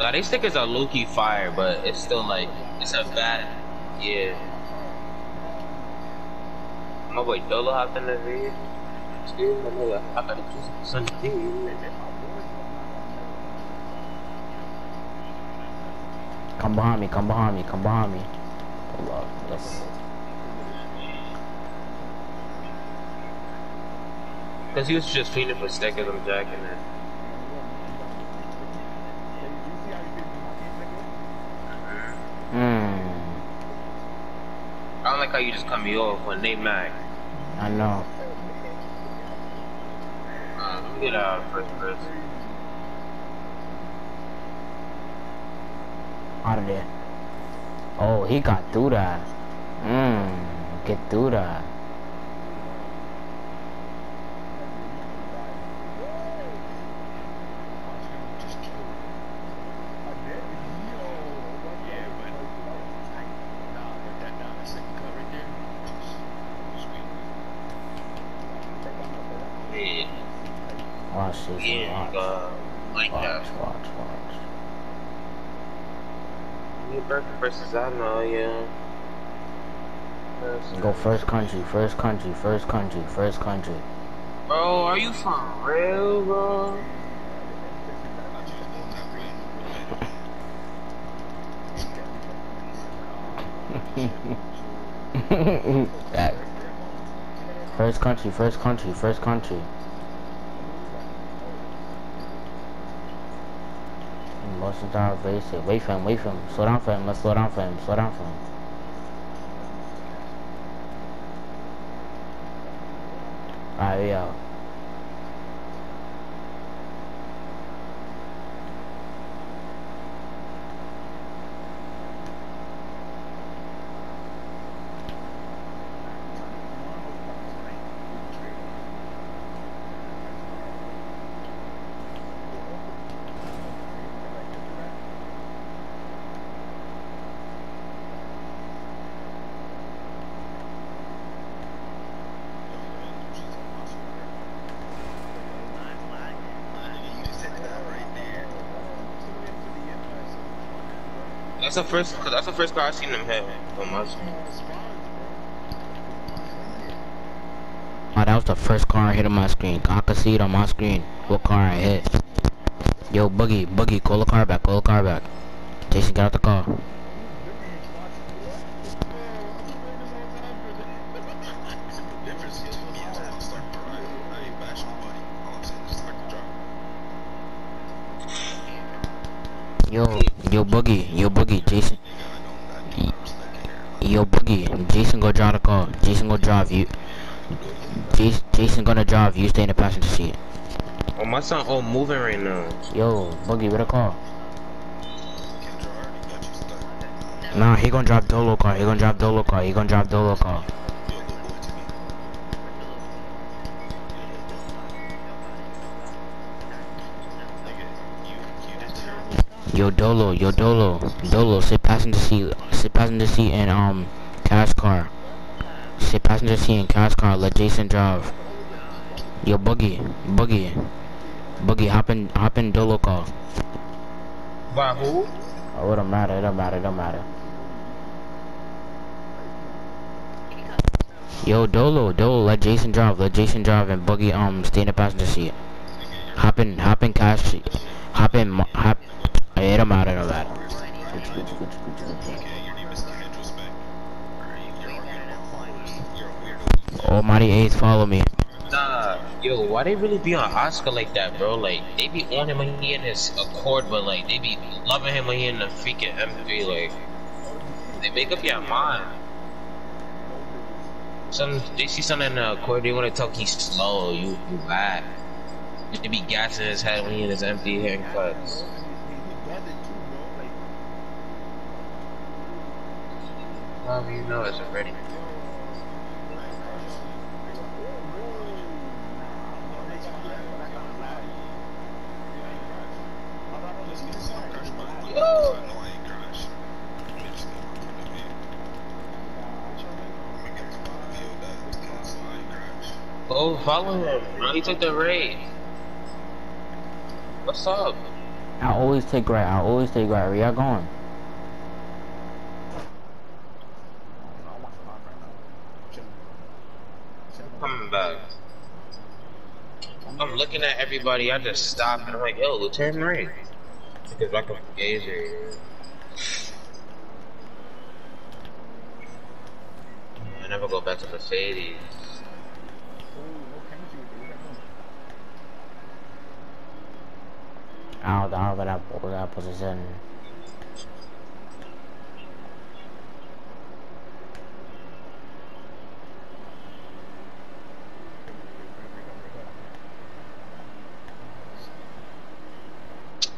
Now these stickers are low key fire, but it's still like it's a bad yeah. My boy Dolo hopped in the video. Excuse me, nigga. I gotta do something. Come behind me, come behind me, come behind me. Hold up, let's Cause he was just feeding for stickers, I'm jacking it. Hmm. I don't like how you just cut me off when they Mac. I know. Uh, let me get out first person. Out of there. Oh, he got through that. Mmm. Get through that. Yeah, Watch this. yeah, Watch. uh, like that. Watch, watch, watch. New Burger versus I know, yeah. Go first country, first country, first country, first country. Bro, are you for real, bro? That- First country, first country, first country. Motion down, evasive. Wait for him, wait for him. Slow down for him, let's slow down for him, slow down for him. Alright, we out. That's the first, that's the first car I seen them hit on my screen. Oh, that was the first car I hit on my screen. I could see it on my screen. What car I hit. Yo, Boogie, Boogie, call the car back, call the car back. Jason, get out the car. Yo, yo, Boogie, yo, Boogie, Jason. Yo, Boogie, Jason go drive the car. Jason go drive you. Jason, Jason gonna drive. You stay in the passenger seat. Oh, my son, oh, moving right now. Yo, Boogie, where the car? Nah, he gonna drive Dolo car. He gonna drive Dolo car. He gonna drive Dolo car. Yo, Dolo, yo, Dolo, Dolo, sit passenger seat, sit passenger seat in um, cash car. Sit passenger seat in cash car. Let Jason drive. Yo, Boogie, Boogie, Boogie, hop in, hop in Dolo car. By who? Oh, it don't matter, it don't matter, it don't matter. Yo, Dolo, Dolo, let Jason drive, let Jason drive and Boogie, um, stay in the passenger seat. Hop in, hop in cash. Hop in, mo- hop, it don't matter, it don't matter. Almighty Ace, follow me. Nah, yo, why they really be on Oscar like that, bro? Like, they be on him when he in his Accord, but like, they be loving him when he in the freaking M3, like, they make up your mind. Some, they see something in the Accord, they wanna talk he's slow, you, you bad. They be gassing his head when he in his empty haircuts. Well, you know it's already. Oh, follow him, bro. He took the raid. What's up? I always take right. I always take right. Where y'all going? Coming back. I'm looking at everybody. I just stopped and I'm like, yo, Lieutenant right. Because I can gaze here. I never go back to Mercedes. Ahora, ahora, la posición.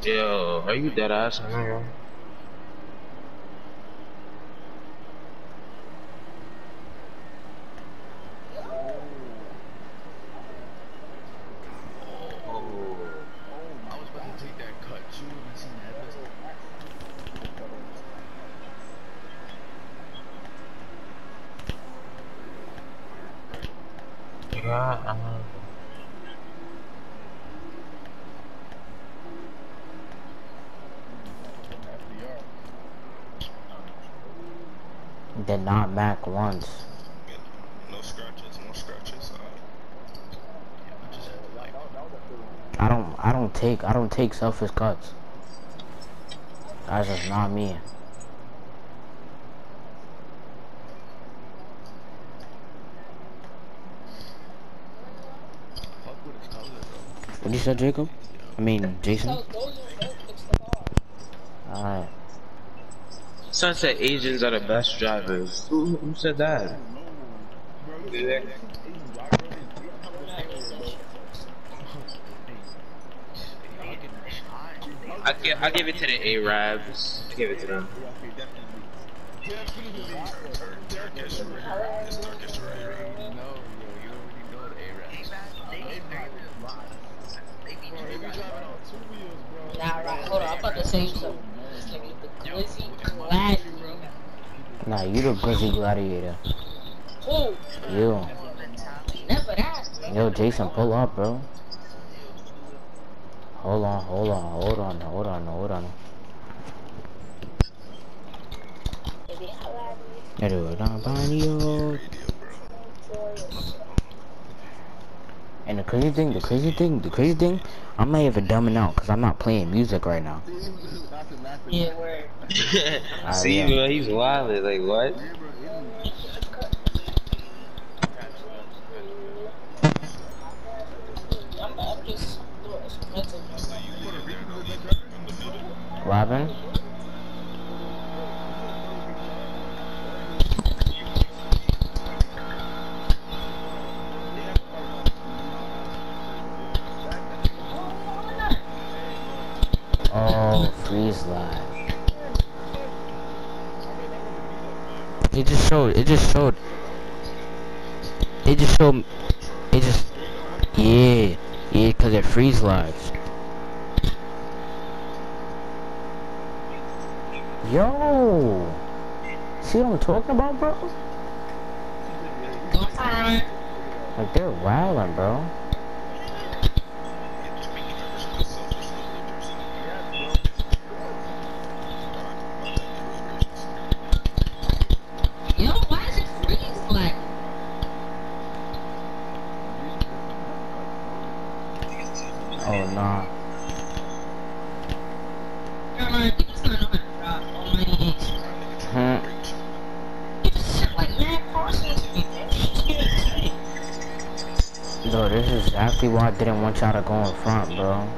Yo, are you dead ass, nigga? Yeah, uh, Did not back once. No scratches, no scratches. I don't I don't take I don't take selfish cuts. That's just not me. What you said, Jacob? I mean, Jason? Alright. Said Asians are the best drivers. Who, who said that? I give, I give it to the Arabs. I give it to them. Nah, right. Hold on. I'm about to say something. This nigga, the glizzy gladiator. Nah, you the glizzy gladiator. Who? You. Never that. Yo, Jason, pull up, bro. Hold on, hold on, hold on, hold on, hold on. And the crazy thing, the crazy thing, the crazy thing, I'm not even dumbing out because I'm not playing music right now. Yeah, word. See, yeah. bro, he's wild. Like, what? I'm, I'm just doing instrumental. Robin? Oh, freeze live. It just showed, it just showed. It just showed, it just, yeah, yeah, cause it freeze lives. Yo! See what I'm talking about, bro? Alright. Like, they're wildin', bro. Yo, why is it freeze like? Oh, nah. Alright, you just don't know how to drive. Oh, man. Hmm. You just shit like mad Parsons. Bro, this is exactly why I didn't want y'all to go in front, bro.